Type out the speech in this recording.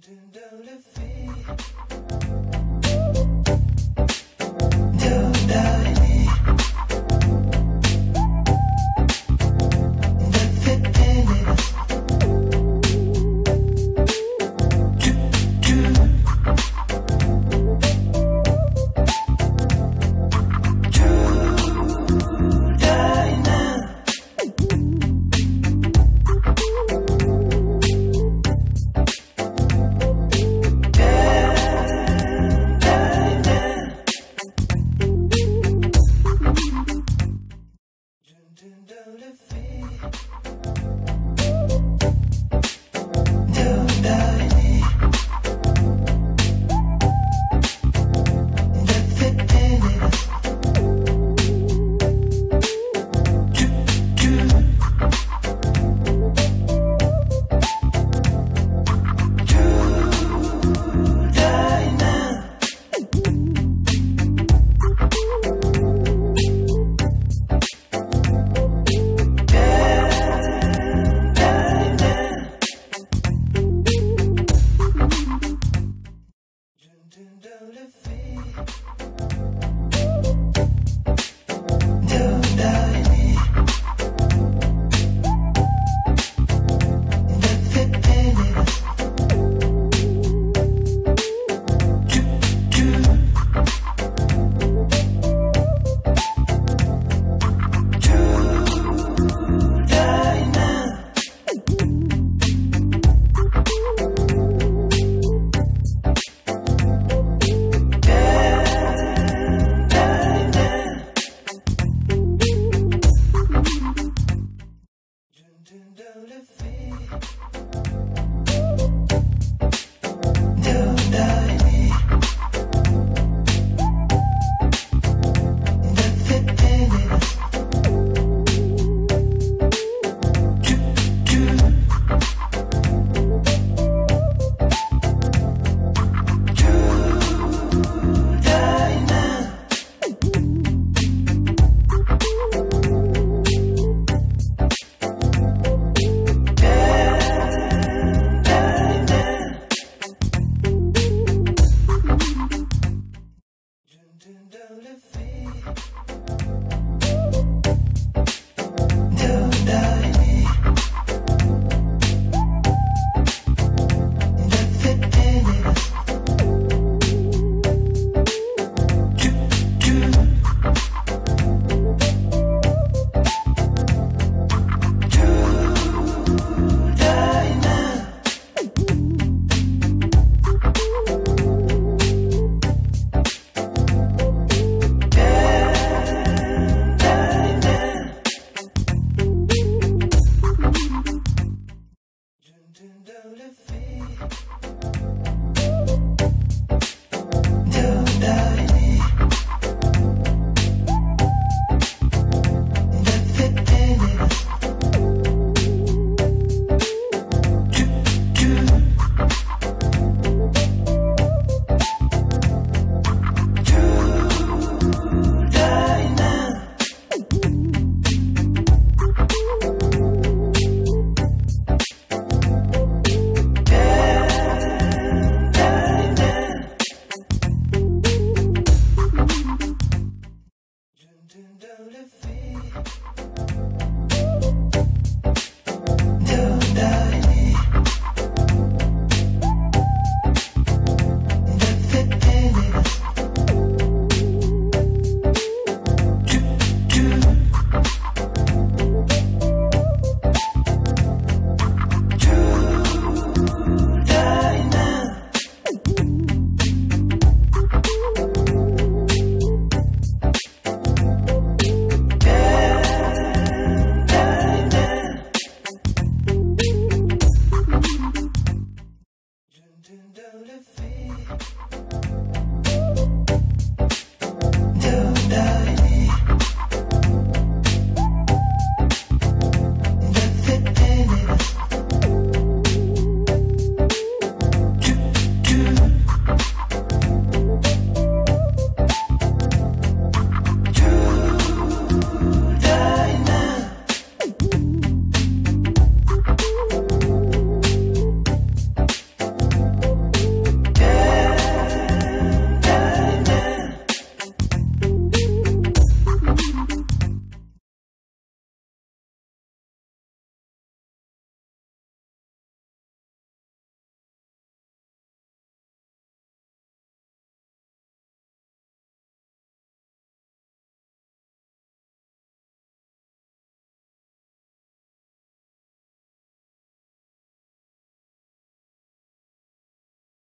do, do, do, down the feet.